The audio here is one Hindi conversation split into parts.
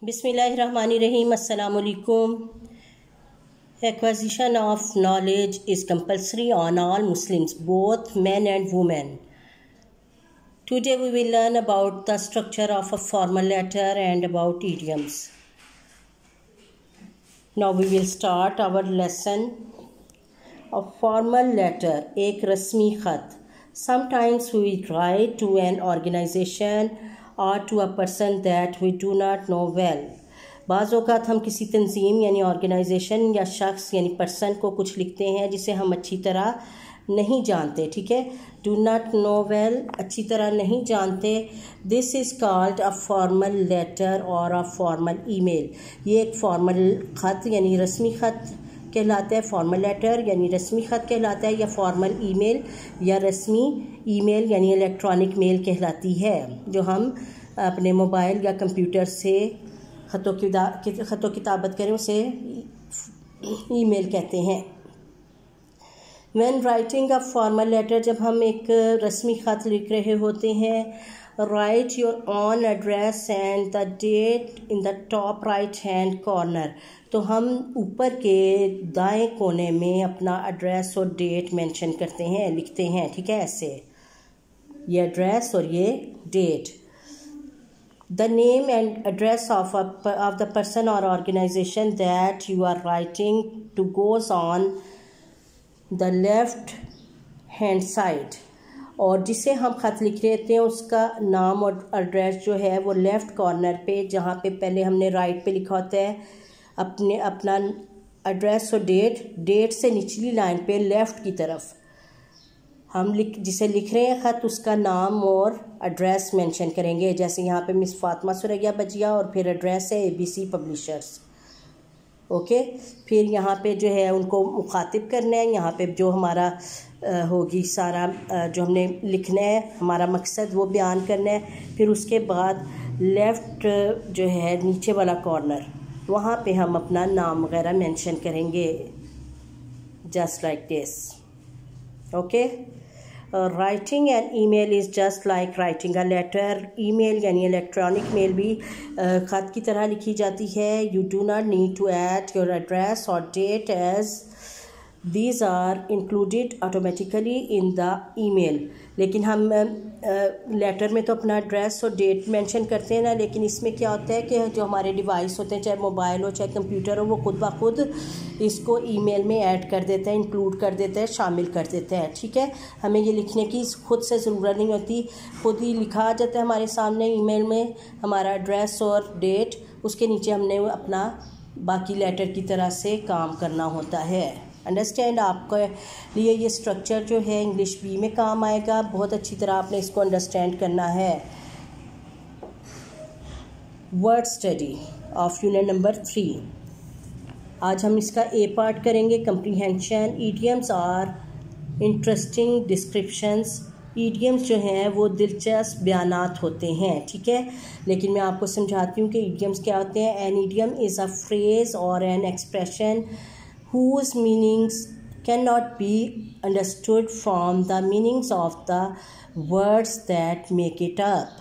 Bismillahirrahmanirrahim. Assalamu alaikum. Acquisition of knowledge is compulsory on all Muslims, both men and women. Today we will learn about the structure of a formal letter and about idioms. Now we will start our lesson. A formal letter, ek rasmi khat. Sometimes we write to an organization or to a person that we do not know well बाज़ अवत हम किसी तंजीम यानी ऑर्गेनाइजेशन या शख्स यानी पर्सन को कुछ लिखते हैं जिसे हम अच्छी तरह नहीं जानते, ठीक है? डू नॉट नो वेल अच्छी तरह नहीं जानते। This is called a formal letter और अ फॉर्मल ईमेल ये एक फॉर्मल ख़त यानी रस्मी ख़त कहलाता है फॉर्मल लेटर यानी रस्मी ख़त कहलाता है, या फॉर्मल ईमेल या रस्मी ईमेल यानी इलेक्ट्रॉनिक मेल कहलाती है, जो हम अपने मोबाइल या कंप्यूटर से ख़तों की ख़तों किताबत करें, उसे ईमेल कहते हैं। When writing a formal letter जब हम एक रस्मी ख़त लिख रहे होते हैं write your own address and the date in the top right hand corner तो हम ऊपर के दाएँ कोने में अपना एड्रेस और डेट मेंशन करते हैं, लिखते हैं, ठीक है ऐसे। ये एड्रेस और ये date the name and address of of the person और organization that you are writing to goes on the left hand side और जिसे हम ख़त लिख रहे थे, उसका नाम और एड्रेस जो है वो लेफ़्ट कॉर्नर पे, जहाँ पे पहले हमने राइट पे लिखा होता है, अपने, अपना एड्रेस और डेट डेट से निचली लाइन पे लेफ़्ट की तरफ़। हम लिख, जिसे लिख रहे हैं ख़त, उसका नाम और एड्रेस मेंशन करेंगे। जैसे यहाँ पे मिस फातिमा सुरैया बजिया और फिर एड्रेस है एबीसी पब्लिशर्स ओके? फिर यहाँ पे जो है उनको मुखातिब करना है। यहाँ पे जो हमारा होगी सारा जो हमने लिखना है, हमारा मकसद वो बयान करना है। फिर उसके बाद लेफ़्ट, जो है नीचे वाला कॉर्नर, वहाँ पे हम अपना नाम वगैरह मेंशन करेंगे। Just like this. Okay? Writing an mail is just like writing a letter email यानी इलेक्ट्रॉनिक मेल भी uh, ख़त की तरह लिखी जाती है. You do not need to add your address और date as these are included automatically in the email लेकिन हम लेटर में तो अपना एड्रेस और डेट मेंशन करते हैं ना, लेकिन इसमें क्या होता है कि जो हमारे डिवाइस होते हैं, चाहे मोबाइल हो, चाहे कंप्यूटर हो, वो खुद ब खुद इसको ईमेल में ऐड कर देता है इंक्लूड कर देता है, शामिल कर देता है, ठीक है? हमें ये लिखने की खुद से ज़रूरत नहीं होती। खुद ही लिखा जाता है हमारे सामने ईमेल में हमारा एड्रेस और डेट उसके नीचे हमने अपना बाकी लेटर की तरह से काम करना होता है। अंडरस्टैंड आपके लिए ये स्ट्रक्चर जो है इंग्लिश बी में काम आएगा। बहुत अच्छी तरह आपने इसको अंडरस्टैंड करना है। Word study of unit number three आज हम इसका ए पार्ट करेंगे। Comprehension idioms are interesting descriptions idioms जो हैं वो दिलचस्प बयान होते हैं, ठीक है? लेकिन मैं आपको समझाती हूँ कि ईडियम्स क्या होते हैं। An idiom is a phrase और an expression whose meanings cannot be understood from the meanings of the words that make it up.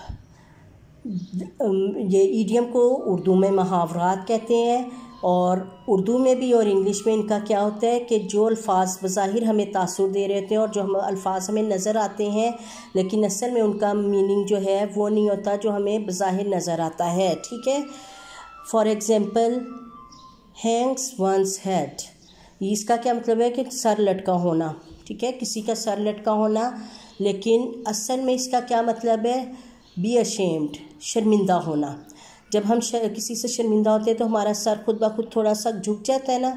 ये ईडियम को उर्दू में मुहावरात कहते हैं और उर्दू में भी और इंग्लिश में इनका क्या होता है कि जो अल्फाज बज़ाहिर हमें तासुर दे रहे होते हैं और जो हम अल्फाज हमें नज़र आते हैं, लेकिन असल में उनका मीनिंग जो है वो नहीं होता जो हमें बज़ाहिर नज़र आता है, ठीक है for example hangs one's head इसका क्या मतलब है कि सर लटका होना, ठीक है? किसी का सर लटका होना, लेकिन असल में इसका क्या मतलब है? बी अशेम्ड शर्मिंदा होना। जब हम किसी से शर्मिंदा होते हैं तो हमारा सर खुद ब खुद थोड़ा सा झुक जाता है ना?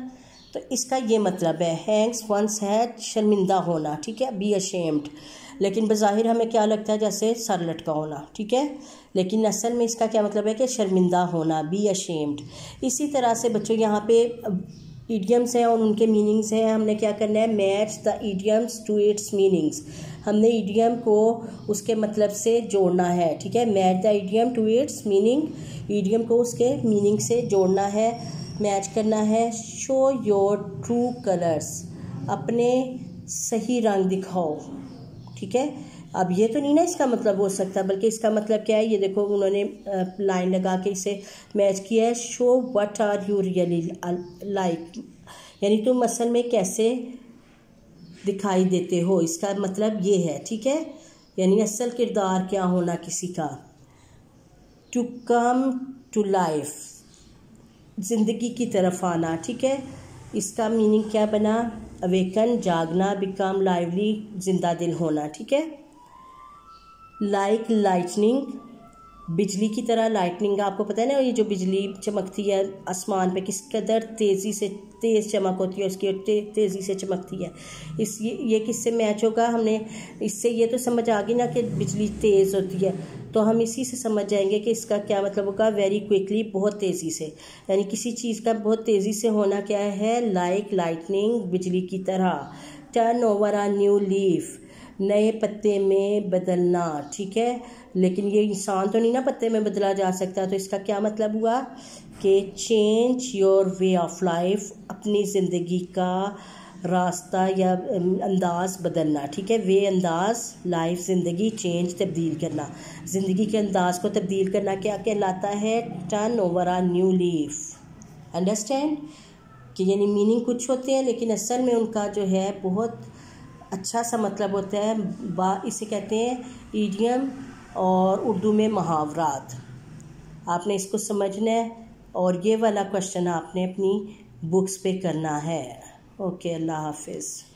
तो इसका ये मतलब है हैंग्स वंस है शर्मिंदा होना, ठीक है? बी अशेम्ड लेकिन बज़ाहिर हमें क्या लगता है? जैसे सर लटका होना, ठीक है? लेकिन असल में इसका क्या मतलब है कि शर्मिंदा होना बी अशेम्ड इसी तरह से बच्चों, यहाँ पे ईडियम्स हैं और उनके मीनिंग्स हैं। हमने क्या करना है? Match the idioms to its meanings हमने ईडियम को उसके मतलब से जोड़ना है, ठीक है? Match the idiom to its meaning idiom को उसके मीनिंग से जोड़ना है मैच करना है। शो योर ट्रू कलर्स अपने सही रंग दिखाओ, ठीक है? अब ये तो नहीं ना इसका मतलब हो सकता, बल्कि इसका मतलब क्या है? ये देखो, उन्होंने लाइन लगा के इसे मैच किया है show what are you really like यानी तुम असल में कैसे दिखाई देते हो? इसका मतलब ये है, ठीक है? यानी असल किरदार क्या होना किसी का? टू कम टू लाइफ ज़िंदगी की तरफ़ आना, ठीक है? इसका मीनिंग क्या बना? अवेकन जागना बिकम लाइवली ज़िंदा दिल होना, ठीक है? लाइक लाइटनिंग बिजली की तरह लाइटनिंग आपको पता है ना ये जो बिजली चमकती है आसमान पे किस कदर तेज़ी से तेज़ चमक होती है उसकी ते, तेज़ी से चमकती है। इस ये, ये किससे मैच होगा? हमने इससे ये तो समझ आ गई ना कि बिजली तेज़ होती है। तो हम इसी से समझ जाएँगे कि इसका क्या मतलब होगा? वेरी क्विकली बहुत तेज़ी से। यानी किसी चीज़ का बहुत तेज़ी से होना क्या है? लाइक लाइटनिंग बिजली की तरह। Turn over a new leaf नए पत्ते में बदलना, ठीक है? लेकिन ये इंसान तो नहीं ना पत्ते में बदला जा सकता। तो इसका क्या मतलब हुआ? कि change your way of life अपनी ज़िंदगी का रास्ता या अंदाज बदलना, ठीक है? वे अंदाज लाइफ ज़िंदगी चेंज तब्दील करना। ज़िंदगी के अंदाज को तब्दील करना क्या कहलाता है? Turn over a new leaf understand कि यानी मीनिंग कुछ होते हैं, लेकिन असल में उनका जो है बहुत अच्छा सा मतलब होता है, बा, इसे कहते हैं ईडियम और उर्दू में मुहावरात। आपने इसको समझना है और ये वाला क्वेश्चन आपने अपनी बुक्स पे करना है। ओके अल्लाह हाफिज़।